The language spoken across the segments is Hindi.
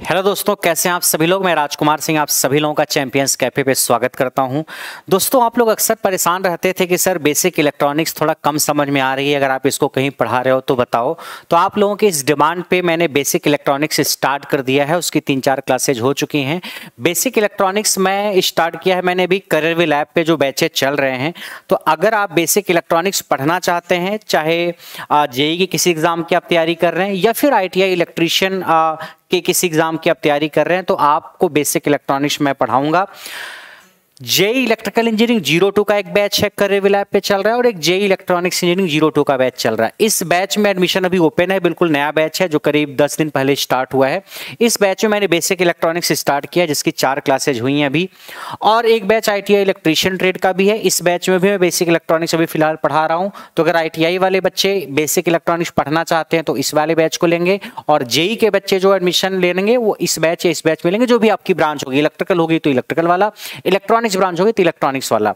हेलो दोस्तों, कैसे हैं आप सभी लोग? मैं राजकुमार सिंह, आप सभी लोगों का चैंपियंस कैफ़े पे स्वागत करता हूँ। दोस्तों, आप लोग अक्सर परेशान रहते थे कि, सर बेसिक इलेक्ट्रॉनिक्स थोड़ा कम समझ में आ रही है, अगर आप इसको कहीं पढ़ा रहे हो तो बताओ। तो आप लोगों की इस डिमांड पे मैंने बेसिक इलेक्ट्रॉनिक्स स्टार्ट कर दिया है, उसकी तीन चार क्लासेज हो चुकी हैं। बेसिक इलेक्ट्रॉनिक्स मैं स्टार्ट किया है मैंने अभी करियर लैब पे, जो बैचेज चल रहे हैं। तो अगर आप बेसिक इलेक्ट्रॉनिक्स पढ़ना चाहते हैं, चाहे जेई की किसी एग्ज़ाम की आप तैयारी कर रहे हैं, या फिर आईटीआई इलेक्ट्रीशियन कि किसी एग्ज़ाम की आप तैयारी कर रहे हैं तो आपको बेसिक इलेक्ट्रॉनिक्स मैं पढ़ाऊँगा। JE electrical engineering zero two का एक बैच है लैब पे चल रहा है और एक JE electronics engineering zero two का बैच चल रहा है। इस बैच में एडमिशन अभी ओपन है, बिल्कुल नया बैच है, जो करीब दस दिन पहले स्टार्ट हुआ है। इस बैच में मैंने बेसिक इलेक्ट्रॉनिक्स स्टार्ट किया जिसकी चार क्लासेज हुई हैं अभी। और एक बैच आई इलेक्ट्रीशियन ट्रेड का भी है। इस बैच में भी मैं बेसिक इलेक्ट्रॉनिक्स अभी फ़िलहाल पढ़ा रहा हूँ। तो अगर आईटीआई वाले बच्चे बेसिक इलेक्ट्रॉनिक्स पढ़ना चाहते हैं तो इस वाले बैच को लेंगे। और जेई के बच्चे जो एडमिशन लेंगे, वो इस बैच या इस बैच में लेंगे, जो भी आपकी ब्रांच होगी। इलेक्ट्रिकल होगी तो इलेक्ट्रिकल वाला। इलेक्ट्रॉनिक्स इलेक्ट्रॉनिक्स ब्रांच होगी तो इलेक्ट्रॉनिक्स वाला।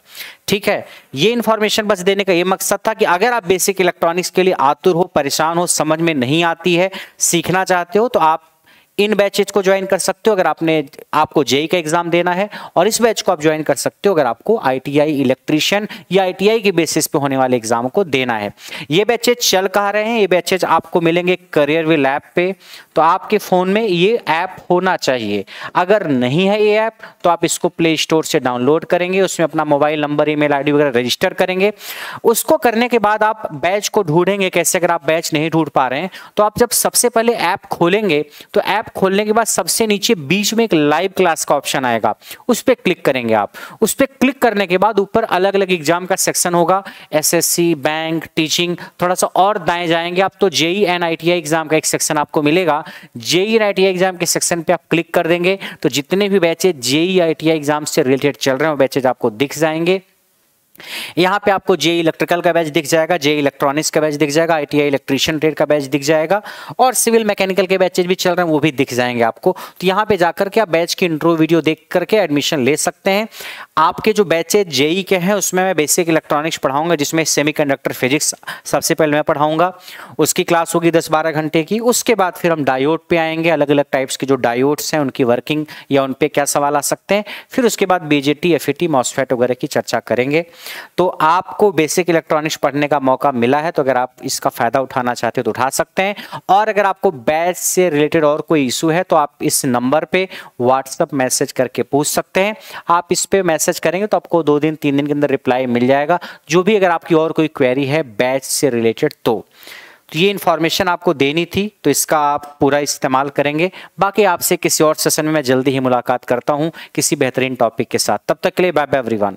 ठीक है? ये इन्फॉर्मेशन बस देने का ये मकसद था कि अगर आप बेसिक इलेक्ट्रॉनिक्स के लिए आतुर हो, परेशान हो, समझ में नहीं आती है, सीखना चाहते हो तो आप इन बैचेज को ज्वाइन कर सकते हो अगर आपने आपको जेई का एग्ज़ाम देना है और इस बैच को आप ज्वाइन कर सकते हो अगर आपको आईटीआई इलेक्ट्रीशियन या आईटीआई के बेसिस पे होने वाले एग्ज़ाम को देना है। ये बैचेज चल कहा रहे हैं? ये बैचेज आपको मिलेंगे करियर विल ऐप पे। तो आपके फ़ोन में ये ऐप होना चाहिए। अगर नहीं है ये ऐप तो आप इसको प्ले स्टोर से डाउनलोड करेंगे, उसमें अपना मोबाइल नंबर ईमेल आईडी वगैरह रजिस्टर करेंगे। उसको करने के बाद आप बैच को ढूंढेंगे कैसे? अगर आप बैच नहीं ढूंढ पा रहे हैं तो आप जब सबसे पहले ऐप खोलेंगे तो ऐप ऐप खोलने के बाद सबसे नीचे बीच में एक लाइव क्लास का ऑप्शन आएगा। उस पर क्लिक करेंगे आप। उस पर क्लिक करने के बाद ऊपर अलग अलग एग्ज़ाम का सेक्शन होगा। एसएससी बैंक टीचिंग थोड़ा सा और दाएँ जाएँगे आप तो जेई एन एग्ज़ाम का एक सेक्शन आपको मिलेगा। जेई एन एग्ज़ाम के सेक्शन पे आप क्लिक कर देंगे। तो जितने भी बैचेज जेई आई एग्ज़ाम से रिलेटेड चल रहे हैं बैचेज आपको दिख जाएँगे। यहाँ पे आपको जे इलेक्ट्रिकल का बैच दिख जाएगा जे इलेक्ट्रॉनिक्स का बैच दिख जाएगा आईटीआई इलेक्ट्रीशियन ट्रेड का बैच दिख जाएगा और सिविल मैकेनिकल के बैचेज भी चल रहे हैं, वो भी दिख जाएँगे आपको। तो यहाँ पे जाकर के आप बैच की इंट्रो वीडियो देख करके एडमिशन ले सकते हैं। आपके जो बैचेज जेई के हैं, उसमें मैं बेसिक इलेक्ट्रॉनिक्स पढ़ाऊँगा, जिसमें सेमी फिजिक्स सबसे पहले मैं पढ़ाऊँगा। उसकी क्लास होगी दस बारह घंटे की, उसके बाद फिर हम डायोड पे आएँगे अलग अलग टाइप्स के जो डायोड्स हैं, उनकी वर्किंग या उन पर क्या सवाल आ सकते हैं। फिर उसके बाद बीजेटी एफ़ मॉसफेट वगैरह की चर्चा करेंगे। तो आपको बेसिक इलेक्ट्रॉनिक्स पढ़ने का मौका मिला है तो अगर आप इसका फ़ायदा उठाना चाहते हो तो उठा सकते हैं। और अगर आपको बैच से रिलेटेड और कोई इशू है तो आप इस नंबर पे व्हाट्सअप मैसेज करके पूछ सकते हैं। आप इस पे मैसेज करेंगे तो आपको दो दिन, तीन दिन के अंदर रिप्लाई मिल जाएगा। जो भी अगर आपकी और कोई क्वेरी है बैच से रिलेटेड तो। तो ये इन्फॉर्मेशन आपको देनी थी तो इसका आप पूरा इस्तेमाल करेंगे। बाकी आपसे किसी और सेशन में मैं जल्दी ही मुलाकात करता हूँ किसी बेहतरीन टॉपिक के साथ। तब तक के लिए बाय बाय एवरीवन